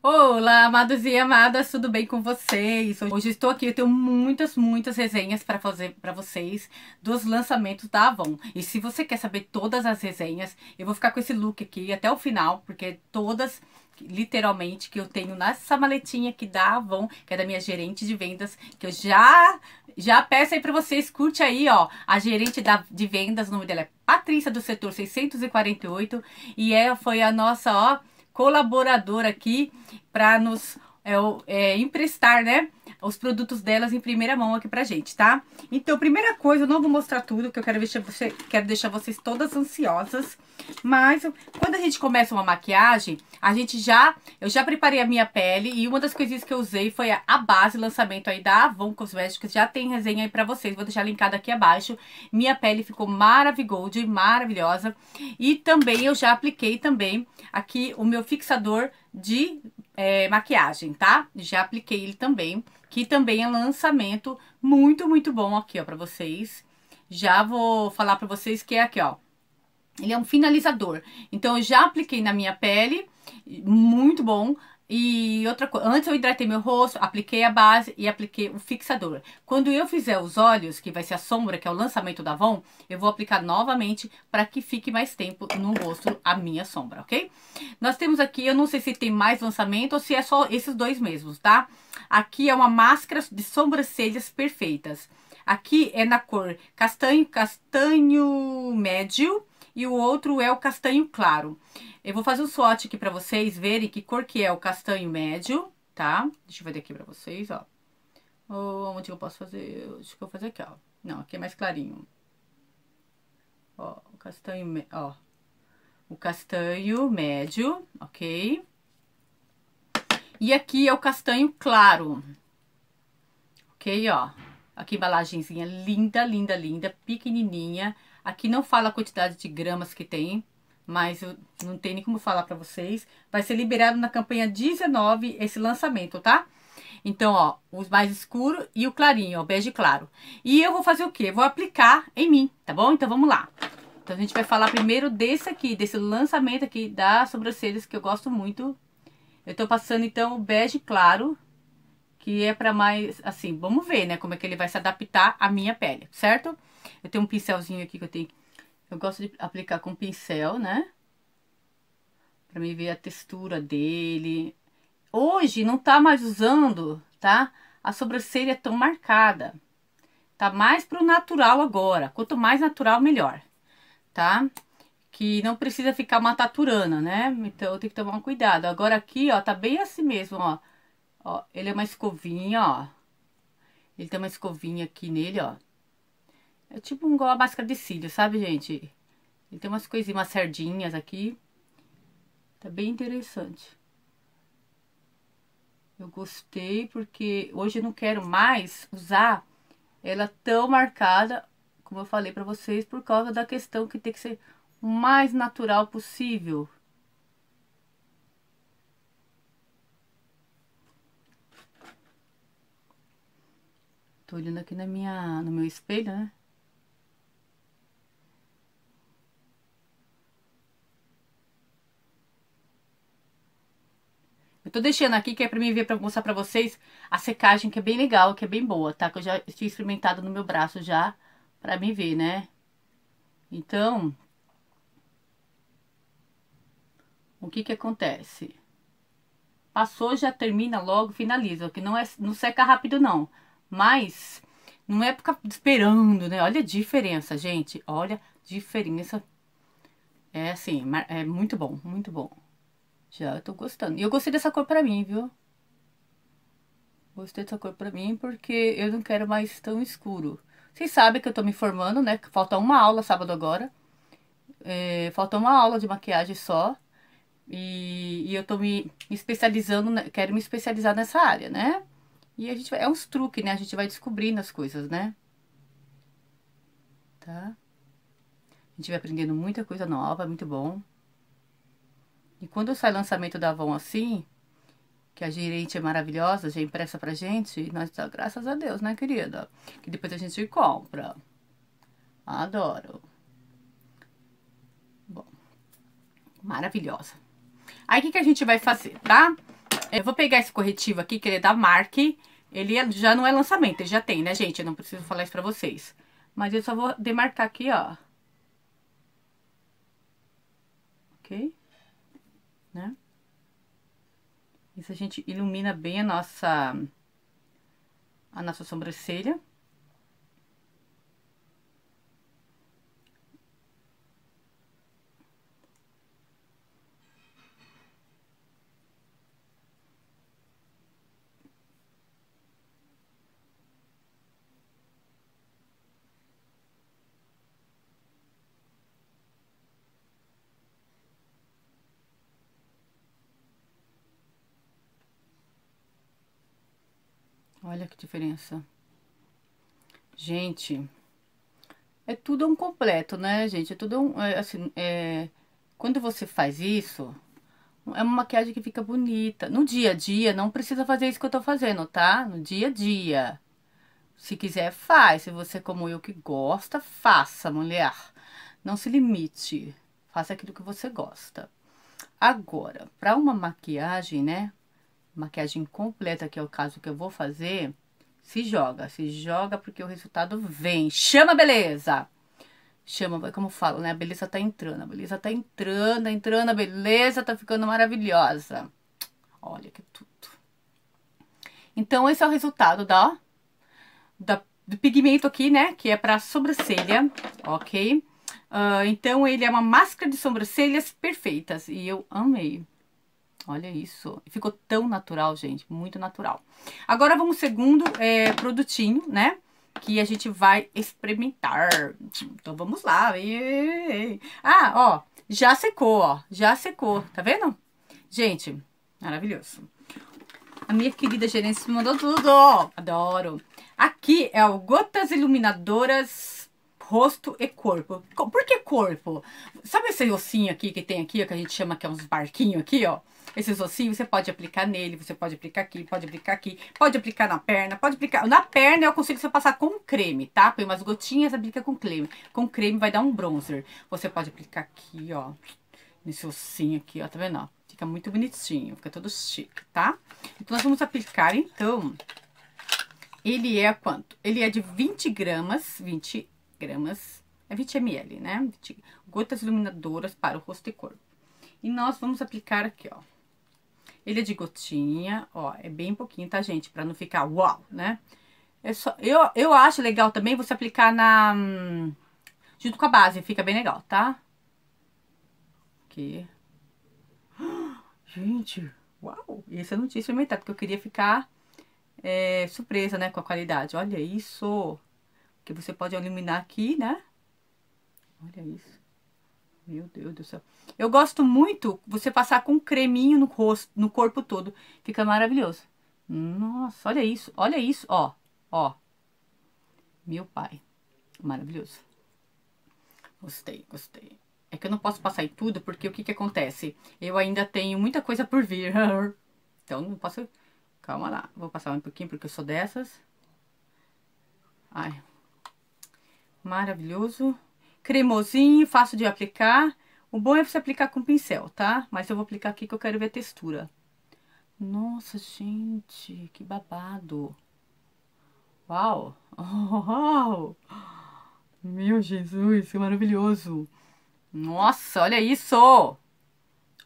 Olá, amados e amadas, tudo bem com vocês? Hoje estou aqui, eu tenho muitas, muitas resenhas para fazer para vocês dos lançamentos da Avon. E se você quer saber todas as resenhas, eu vou ficar com esse look aqui até o final, porque todas literalmente que eu tenho nessa maletinha aqui da Avon, que é da minha gerente de vendas, que eu já já peço aí para vocês, curte aí, ó, a gerente da, de vendas, o nome dela é Patrícia do setor 648 e ela foi a nossa, ó, colaboradora aqui para nos é, é, emprestar, né? Os produtos delas em primeira mão aqui pra gente, tá? Então, primeira coisa, eu não vou mostrar tudo, que eu quero deixar, você, quero deixar vocês todas ansiosas. Mas, quando a gente começa uma maquiagem, a gente já... Eu já preparei a minha pele e uma das coisinhas que eu usei foi a, a base, lançamento aí da Avon Cosméticos. Já tem resenha aí pra vocês, vou deixar linkado aqui abaixo. Minha pele ficou maravilhosa, maravilhosa. E também eu já apliquei também aqui o meu fixador de é, maquiagem, tá? Já apliquei ele também, que também é lançamento muito, muito bom aqui, ó, pra vocês. Já vou falar pra vocês que é aqui, ó. Ele é um finalizador. Então, eu já apliquei na minha pele, muito bom. E outra coisa, antes eu hidratei meu rosto, apliquei a base e apliquei o fixador. Quando eu fizer os olhos, que vai ser a sombra, que é o lançamento da Avon, eu vou aplicar novamente para que fique mais tempo no rosto a minha sombra, ok? Nós temos aqui, eu não sei se tem mais lançamento ou se é só esses dois mesmos, tá? Aqui é uma máscara de sobrancelhas perfeitas. Aqui é na cor castanho, castanho médio e o outro é o castanho claro. Eu vou fazer um swatch aqui pra vocês verem que cor que é o castanho médio, tá? Deixa eu fazer aqui pra vocês, ó. Oh, onde eu posso fazer? Acho que eu vou fazer aqui, ó. Não, aqui é mais clarinho. Ó, o castanho, ó. O castanho médio, ok? E aqui é o castanho claro. Ok, ó. Aqui embalagenzinha linda, linda, linda, pequenininha. Aqui não fala a quantidade de gramas que tem, mas eu não tem nem como falar pra vocês. Vai ser liberado na campanha 19 esse lançamento, tá? Então, ó, os mais escuro e o clarinho, ó, bege claro. E eu vou fazer o quê? Vou aplicar em mim, tá bom? Então, vamos lá. Então, a gente vai falar primeiro desse aqui, desse lançamento aqui das sobrancelhas, que eu gosto muito. Eu tô passando, então, o bege claro, que é pra mais, assim, vamos ver, né, como é que ele vai se adaptar à minha pele, certo? Eu tenho um pincelzinho aqui que eu tenho eu gosto de aplicar com pincel, né? Pra mim ver a textura dele. Hoje não tá mais usando, tá? A sobrancelha tão marcada. Tá mais pro natural agora. Quanto mais natural, melhor. Tá? Que não precisa ficar uma taturana, né? Então tenho que tomar um cuidado. Agora aqui, ó, tá bem assim mesmo, ó. Ó, ele é uma escovinha, ó. Ele tem uma escovinha aqui nele, ó. É tipo um, igual a máscara de cílio, sabe, gente? Ele tem umas coisinhas, umas sardinhas aqui. Tá bem interessante. Eu gostei porque hoje eu não quero mais usar ela tão marcada, como eu falei pra vocês, por causa da questão que tem que ser o mais natural possível. Tô olhando aqui na minha, no meu espelho, né? Eu tô deixando aqui que é pra mim ver, pra mostrar pra vocês a secagem que é bem legal, que é bem boa, tá? Que eu já tinha experimentado no meu braço já, pra mim ver, né? Então, o que que acontece? Passou, já termina logo, finaliza, que não, é, não seca rápido não, mas não é ficar esperando, né? Olha a diferença, gente, olha a diferença. É assim, é muito bom, muito bom. Já tô gostando. E eu gostei dessa cor pra mim, viu? Gostei dessa cor pra mim porque eu não quero mais tão escuro. Vocês sabem que eu tô me formando, né? Falta uma aula sábado agora. É, falta uma aula de maquiagem só. E, e eu tô me especializando, quero me especializar nessa área, né? E a gente vai, é uns truques, né? A gente vai descobrindo as coisas, né? Tá? A gente vai aprendendo muita coisa nova, muito bom. E quando sai lançamento da Avon assim, que a gerente é maravilhosa, já impressa pra gente, nós dá graças a Deus, né, querida? Que depois a gente compra. Adoro. Bom, maravilhosa. Aí, o que, que a gente vai fazer, tá? Eu vou pegar esse corretivo aqui, que ele é da Mark. Ele é, já não é lançamento, ele já tem, né, gente? Eu não preciso falar isso pra vocês. Mas eu só vou demarcar aqui, ó. Ok? Né? Isso a gente ilumina bem a nossa... A nossa sobrancelha. Olha que diferença. Gente, é tudo um completo, né, gente? É tudo um, é, assim, é, quando você faz isso, é uma maquiagem que fica bonita. No dia a dia, não precisa fazer isso que eu tô fazendo, tá? No dia a dia. Se quiser, faz. Se você, como eu, que gosta, faça, mulher. Não se limite. Faça aquilo que você gosta. Agora, para uma maquiagem, né? Maquiagem completa, que é o caso que eu vou fazer, se joga, se joga porque o resultado vem. Chama beleza! Chama, como eu falo, né? A beleza tá entrando, a beleza tá entrando, tá entrando, a beleza tá ficando maravilhosa. Olha que tudo. Então, esse é o resultado da, da do pigmento aqui, né? Que é pra sobrancelha, ok? Uh, então, ele é uma máscara de sobrancelhas perfeitas e eu amei. Olha isso. Ficou tão natural, gente. Muito natural. Agora vamos segundo é, produtinho, né? Que a gente vai experimentar. Então vamos lá. Ah, ó. Já secou, ó. Já secou. Tá vendo? Gente, maravilhoso. A minha querida gerência me mandou tudo. Adoro. Aqui é o Gotas Iluminadoras Rosto e Corpo. Por que corpo? Sabe esse ossinho aqui que tem aqui, que a gente chama que é uns barquinhos aqui, ó? Esses ossinhos você pode aplicar nele, você pode aplicar aqui, pode aplicar aqui, pode aplicar na perna, pode aplicar... Na perna eu consigo você passar com creme, tá? Põe umas gotinhas, aplica com creme. Com creme vai dar um bronzer. Você pode aplicar aqui, ó, nesse ossinho aqui, ó, tá vendo, ó? Fica muito bonitinho, fica todo chique, tá? Então, nós vamos aplicar, então... Ele é quanto? Ele é de 20 gramas, 20 gramas, é 20 ml, né? 20 gotas iluminadoras para o rosto e corpo. E nós vamos aplicar aqui, ó. Ele é de gotinha, ó, é bem pouquinho, tá, gente? Pra não ficar uau, né? É só, eu, eu acho legal também você aplicar na... Hum, junto com a base, fica bem legal, tá? Aqui. Gente, uau! Esse eu não tinha experimentado, porque eu queria ficar é, surpresa, né, com a qualidade. Olha isso! Que você pode iluminar aqui, né? Olha isso. Meu Deus do céu. Eu gosto muito você passar com creminho no rosto, no corpo todo. Fica maravilhoso. Nossa, olha isso, olha isso, ó, ó. Meu pai, maravilhoso. Gostei, gostei. É que eu não posso passar em tudo, porque o que que acontece? Eu ainda tenho muita coisa por vir. Então, não posso... Calma lá, vou passar um pouquinho, porque eu sou dessas. Ai. Maravilhoso cremosinho, fácil de aplicar. O bom é você aplicar com pincel, tá? Mas eu vou aplicar aqui que eu quero ver a textura. Nossa, gente, que babado. Uau! Uau! Meu Jesus, que maravilhoso. Nossa, olha isso!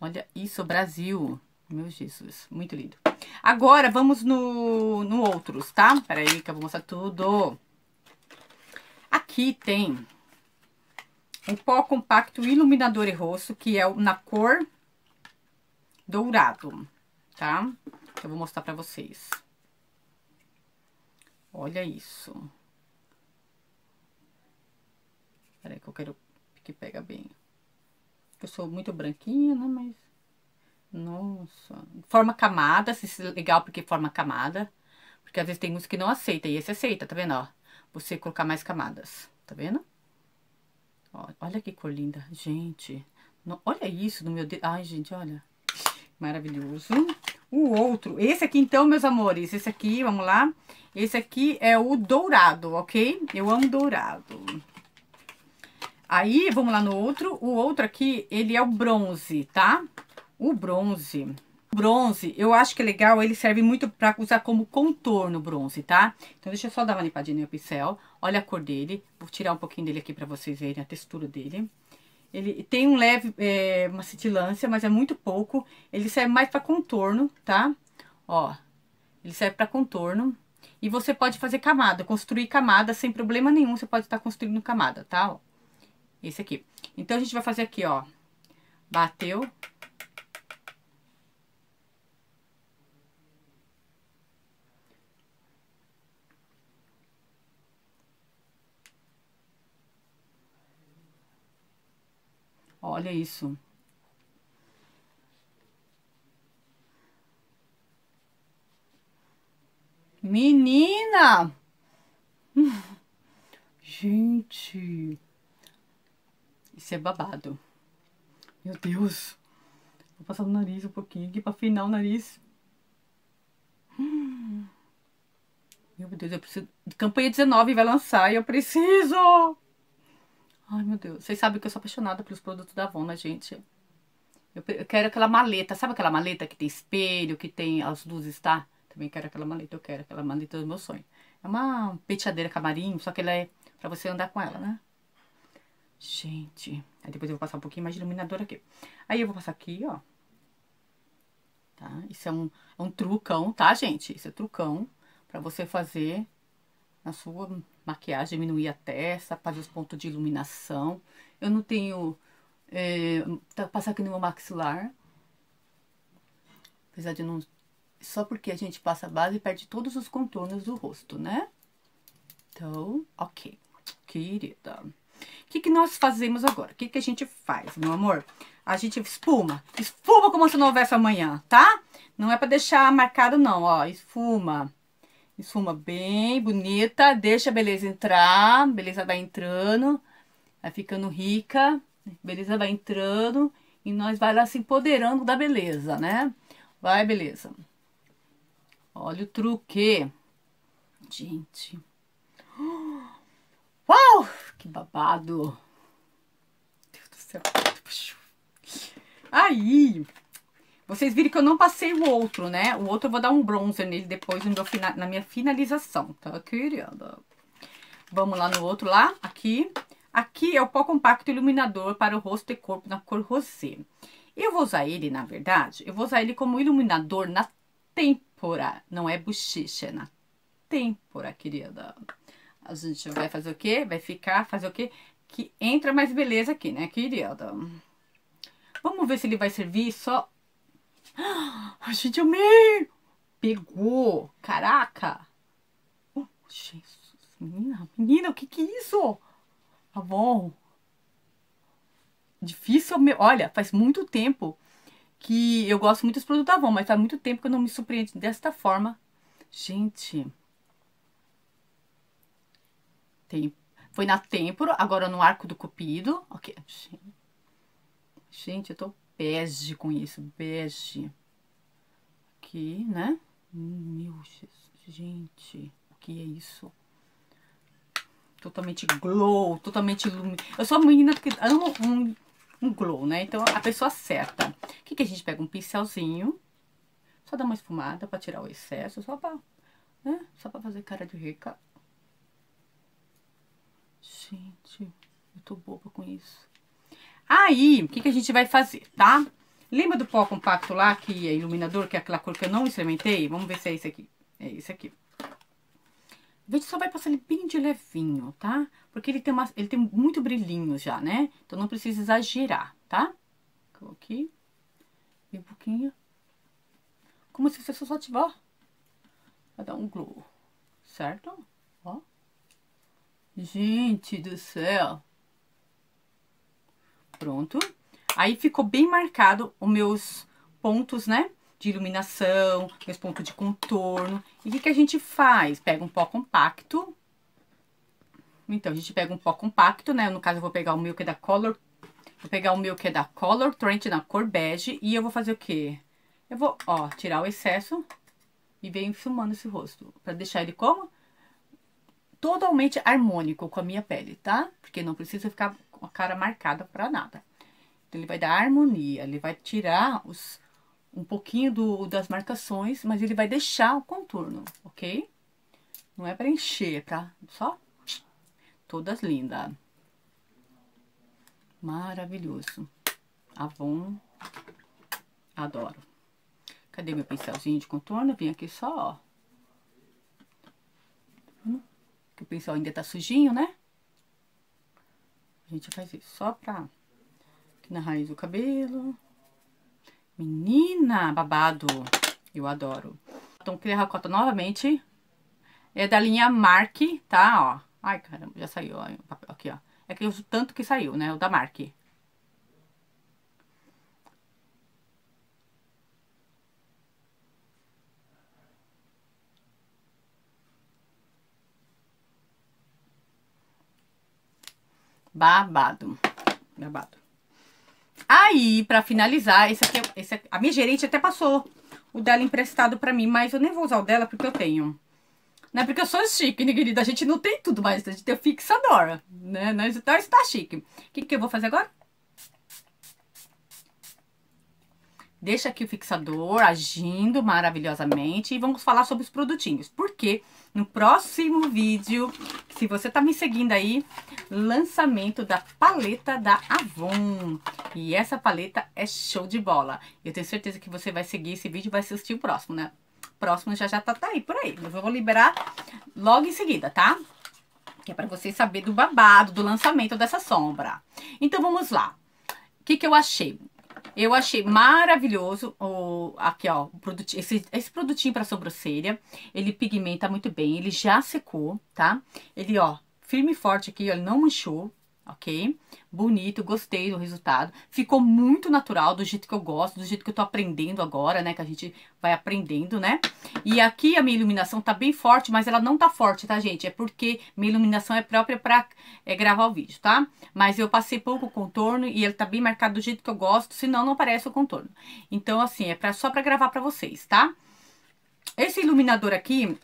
Olha isso, Brasil. Meu Jesus, muito lindo. Agora, vamos no, no outros, tá? Peraí que eu vou mostrar tudo. Aqui tem um pó compacto iluminador e rosto, que é na cor dourado, tá? Eu vou mostrar pra vocês. Olha isso. Peraí que eu quero que pega bem. Eu sou muito branquinha, né, mas... Nossa. Forma camada, isso é legal porque forma camada. Porque às vezes tem uns que não aceita, e esse aceita, tá vendo, ó? Você colocar mais camadas, tá vendo? Olha que cor linda. Gente, olha isso no meu dedo. Ai, gente, olha. Maravilhoso. O outro, esse aqui então, meus amores, esse aqui, vamos lá. Esse aqui é o dourado, ok? Eu amo dourado. Aí, vamos lá no outro. O outro aqui, ele é o bronze, tá? O bronze, Bronze, eu acho que é legal, ele serve muito pra usar como contorno bronze, tá? Então deixa eu só dar uma limpadinha no pincel. Olha a cor dele. Vou tirar um pouquinho dele aqui pra vocês verem a textura dele. Ele tem um leve, é, uma cintilância, mas é muito pouco. Ele serve mais pra contorno, tá? Ó, ele serve pra contorno. E você pode fazer camada, construir camada sem problema nenhum. Você pode estar construindo camada, tá? Ó, esse aqui. Então, a gente vai fazer aqui, ó. Bateu, Olha isso. Menina! Gente, isso é babado. Meu Deus. Vou passar no nariz um pouquinho aqui pra afinar o nariz. Meu Deus, eu preciso... Campanha 19 vai lançar e eu preciso! Ai, meu Deus. Vocês sabem que eu sou apaixonada pelos produtos da Avon, né, gente? Eu, eu quero aquela maleta. Sabe aquela maleta que tem espelho, que tem as luzes, tá? Também quero aquela maleta. Eu quero aquela maleta do meu sonho. É uma penteadeira camarim, só que ela é pra você andar com ela, né? Gente. Aí depois eu vou passar um pouquinho mais de iluminador aqui. Aí eu vou passar aqui, ó. Tá? Isso é um, é um trucão, tá, gente? Isso é trucão pra você fazer na sua maquiagem, diminuir a testa, fazer os pontos de iluminação. Eu não tenho... É, tá, passar aqui no meu maxilar. Apesar de não... Só porque a gente passa a base e perde todos os contornos do rosto, né? Então, ok. Querida. O que, que nós fazemos agora? O que, que a gente faz, meu amor? A gente espuma. Espuma como se não houvesse amanhã, tá? Não é pra deixar marcado, não, ó. Esfuma. Esfuma bem bonita, deixa a beleza entrar, beleza vai entrando, vai ficando rica, beleza vai entrando e nós vai lá se empoderando da beleza, né? Vai, beleza. Olha o truque. Gente. Uau! Que babado. Deus do céu. Aí, vocês viram que eu não passei o outro, né? O outro eu vou dar um bronzer nele depois no meu, na minha finalização, tá, querida? Vamos lá no outro lá, aqui. Aqui é o pó compacto iluminador para o rosto e corpo na cor rosé. Eu vou usar ele, na verdade, eu vou usar ele como iluminador na têmpora. Não é bochecha, é na têmpora, querida. A gente vai fazer o quê? Vai ficar, fazer o quê? Que entra mais beleza aqui, né, querida? Vamos ver se ele vai servir só Ai, gente, amei! Pegou! Caraca! Oh, Jesus, menina, menina, o que que é isso? Tá bom. Difícil, olha, faz muito tempo que eu gosto muito dos produtos da Avon, mas faz muito tempo que eu não me surpreendo desta forma. Gente. Tem, foi na têmpora, agora no arco do cupido. Ok. Gente, eu tô bege com isso, bege. Aqui, né? Meu Jesus, gente, o que é isso? Totalmente glow, totalmente luminoso. Eu sou uma menina que amo um, um glow, né? Então, a pessoa certa. O que, que a gente pega? Um pincelzinho, só dá uma esfumada pra tirar o excesso, só pra, né? Só pra fazer cara de rica. Gente, eu tô boba com isso. Aí, o que, que a gente vai fazer, tá? Lembra do pó compacto lá, que é iluminador, que é aquela cor que eu não experimentei? Vamos ver se é esse aqui. É esse aqui. A gente só vai passar ele bem de levinho, tá? Porque ele tem, uma, ele tem muito brilhinho já, né? Então não precisa exagerar, tá? Coloquei. E um pouquinho. Como se você só tiver, ó. Vai dar um glow. Certo? Ó. Gente do céu. Pronto. Aí ficou bem marcado os meus pontos, né? De iluminação, meus pontos de contorno. E o que, que a gente faz? Pega um pó compacto. Então, a gente pega um pó compacto, né? No caso, eu vou pegar o meu que é da Color... Vou pegar o meu que é da Color Trend na cor bege. E eu vou fazer o quê? Eu vou, ó, tirar o excesso e venho filmando esse rosto. Pra deixar ele como? Totalmente harmônico com a minha pele, tá? Porque não precisa ficar com a cara marcada pra nada. Então, ele vai dar harmonia, ele vai tirar os um pouquinho do, das marcações, mas ele vai deixar o contorno, ok? Não é pra encher, pra só todas lindas. Maravilhoso. Avon, adoro. Cadê meu pincelzinho de contorno? Vim aqui só, ó. Hum, que o pincel ainda tá sujinho, né? A gente faz isso só pra... Aqui na raiz do cabelo. Menina, babado. Eu adoro. Então, racota novamente. É da linha Mark, tá? Ó. Ai, caramba, já saiu. Ó, aqui, ó. É que eu uso tanto que saiu, né? O da Mark. Babado. Babado. Aí, pra finalizar, esse aqui, é, esse aqui, a minha gerente até passou o dela emprestado pra mim, mas eu nem vou usar o dela porque eu tenho. Não é porque eu sou chique, né, querida? A gente não tem tudo, mas a gente tem o fixador, né? Nós, nós tá chique. O que, que eu vou fazer agora? Deixa aqui o fixador agindo maravilhosamente e vamos falar sobre os produtinhos. Porque no próximo vídeo, se você tá me seguindo aí, lançamento da paleta da Avon. E essa paleta é show de bola. Eu tenho certeza que você vai seguir esse vídeo e vai assistir o próximo, né? Próximo já já tá, tá aí, por aí. Eu vou liberar logo em seguida, tá? Que é pra vocês saberem do babado, do lançamento dessa sombra. Então, vamos lá. O que que eu achei? Eu achei maravilhoso o, aqui, ó, esse, esse produtinho para sobrancelha. Ele pigmenta muito bem, ele já secou, tá? Ele, ó, firme e forte aqui, ó, ele não manchou, ok? Bonito, gostei do resultado. Ficou muito natural, do jeito que eu gosto, do jeito que eu tô aprendendo agora, né? Que a gente vai aprendendo, né? E aqui a minha iluminação tá bem forte, mas ela não tá forte, tá, gente? É porque minha iluminação é própria pra é, gravar o vídeo, tá? Mas eu passei pouco contorno e ele tá bem marcado do jeito que eu gosto, senão não aparece o contorno. Então, assim, é pra, só pra gravar pra vocês, tá? Esse iluminador aqui,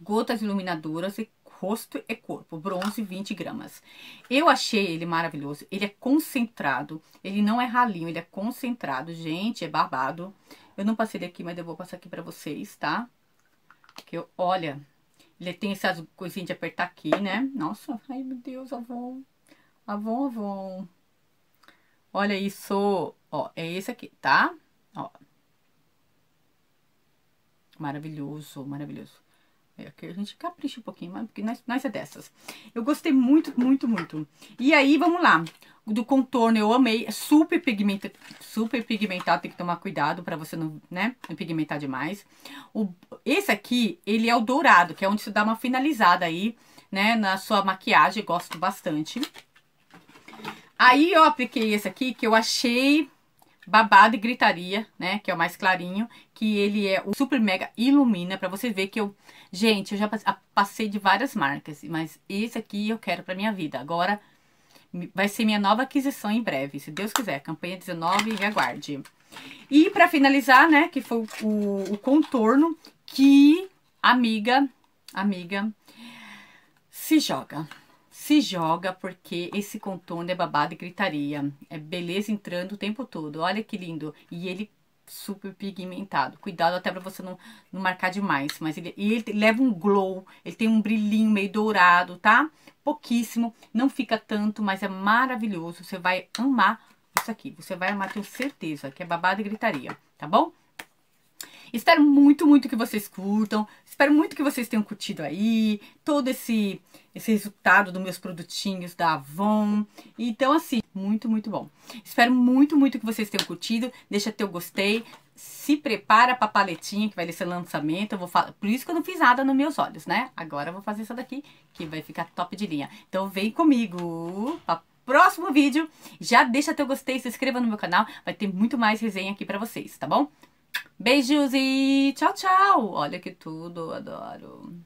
gotas iluminadoras rosto e corpo, bronze 20 gramas. Eu achei ele maravilhoso, ele é concentrado, ele não é ralinho, ele é concentrado, gente, é babado. Eu não passei aqui, mas eu vou passar aqui pra vocês, tá? Que eu, olha, ele tem essas coisinhas de apertar aqui, né? Nossa, ai meu Deus, Avon, Avon, Avon. Olha isso, ó, é esse aqui, tá? Ó. Maravilhoso, maravilhoso. É, aqui a gente capricha um pouquinho, mas porque nós, nós é dessas. Eu gostei muito, muito, muito. E aí, vamos lá. Do contorno eu amei, é super pigmentado, super pigmentado, tem que tomar cuidado para você não, né, não pigmentar demais. O, esse aqui, ele é o dourado, que é onde você dá uma finalizada aí, né, na sua maquiagem, gosto bastante. Aí eu apliquei esse aqui, que eu achei babado e gritaria, né? Que é o mais clarinho. Que ele é o super mega ilumina. Pra você ver que eu... Gente, eu já passei de várias marcas. Mas esse aqui eu quero pra minha vida. Agora vai ser minha nova aquisição em breve. Se Deus quiser. Campanha 19 e aguarde. E pra finalizar, né? Que foi o, o contorno. Que, amiga, amiga, se joga se joga porque esse contorno é babado e gritaria. É beleza entrando o tempo todo. Olha que lindo. E ele super pigmentado. Cuidado até para você não, não marcar demais. Mas ele, ele leva um glow, ele tem um brilhinho meio dourado, tá? Pouquíssimo, não fica tanto, mas é maravilhoso. Você vai amar isso aqui. Você vai amar, tenho certeza, que é babado e gritaria, tá bom? Espero muito, muito que vocês curtam. Espero muito que vocês tenham curtido aí todo esse, esse resultado dos meus produtinhos da Avon. Então, assim, muito, muito bom. Espero muito, muito que vocês tenham curtido. Deixa teu gostei. Se prepara pra paletinha que vai ser lançamento. Eu vou falar, por isso que eu não fiz nada nos meus olhos, né? Agora eu vou fazer essa daqui, que vai ficar top de linha. Então vem comigo pra próximo vídeo. Já deixa teu gostei, se inscreva no meu canal. Vai ter muito mais resenha aqui pra vocês, tá bom? Beijos e tchau, tchau. Olha que tudo, adoro.